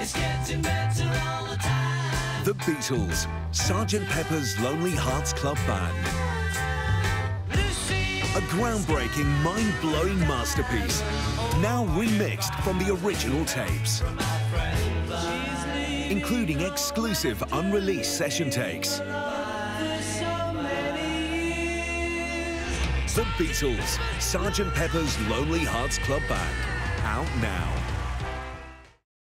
It's getting better all the time. The Beatles, Sgt. Pepper's Lonely Hearts Club Band. A groundbreaking, mind-blowing masterpiece, now remixed from the original tapes. Including exclusive unreleased session takes. The Beatles, Sgt. Pepper's Lonely Hearts Club Band. Out now.